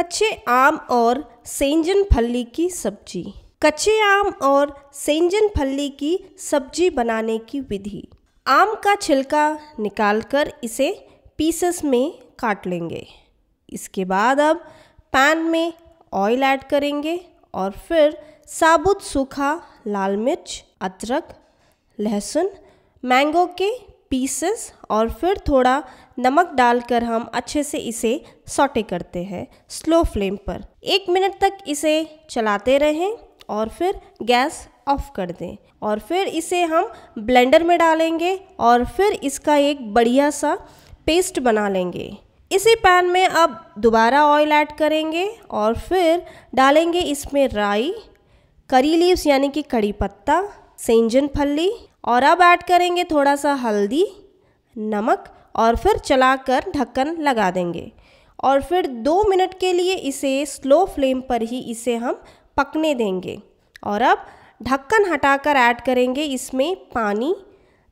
कच्चे आम और सेंजन फली की सब्ज़ी। कच्चे आम और सेंजन फली की सब्ज़ी बनाने की विधि। आम का छिलका निकालकर इसे पीसेस में काट लेंगे। इसके बाद अब पैन में ऑयल ऐड करेंगे और फिर साबुत सूखा लाल मिर्च, अदरक, लहसुन मैंगो के पीसेस और फिर थोड़ा नमक डालकर हम अच्छे से इसे सॉटे करते हैं स्लो फ्लेम पर। एक मिनट तक इसे चलाते रहें और फिर गैस ऑफ़ कर दें और फिर इसे हम ब्लेंडर में डालेंगे और फिर इसका एक बढ़िया सा पेस्ट बना लेंगे। इसी पैन में अब दोबारा ऑयल ऐड करेंगे और फिर डालेंगे इसमें राई करी लीव्स यानी कि कड़ी पत्ता सेंजन फली और अब ऐड करेंगे थोड़ा सा हल्दी, नमक और फिर चलाकर ढक्कन लगा देंगे। और फिर दो मिनट के लिए इसे स्लो फ्लेम पर ही इसे हम पकने देंगे। और अब ढक्कन हटाकर ऐड करेंगे इसमें पानी,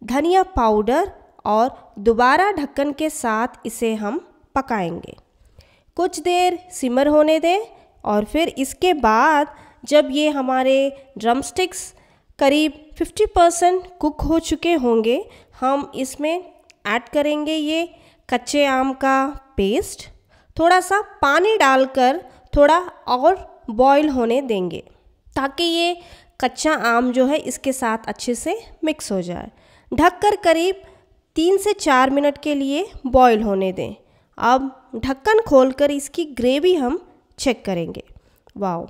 धनिया पाउडर और दोबारा ढक्कन के साथ इसे हम पकाएँगे। कुछ देर सिमर होने दें और फिर इसके बाद जब ये हमारे ड्रमस्टिक्स करीब 50 परसेंट कुक हो चुके होंगे। हम इसमें ऐड करेंगे ये कच्चे आम का पेस्ट थोड़ा सा पानी डालकर थोड़ा और बॉईल होने देंगे, ताकि ये कच्चा आम जो है इसके साथ अच्छे से मिक्स हो जाए। ढककर करीब तीन से चार मिनट के लिए बॉईल होने दें। अब ढक्कन खोलकर इसकी ग्रेवी हम चेक करेंगे। वाओ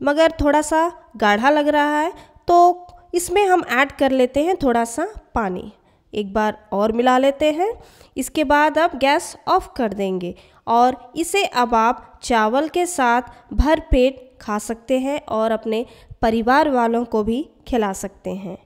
मगर थोड़ा सा गाढ़ा लग रहा है तो इसमें हम ऐड कर लेते हैं थोड़ा सा पानी। एक बार और मिला लेते हैं। इसके बाद आप गैस ऑफ़ कर देंगे और इसे अब आप चावल के साथ भर पेट खा सकते हैं और अपने परिवार वालों को भी खिला सकते हैं।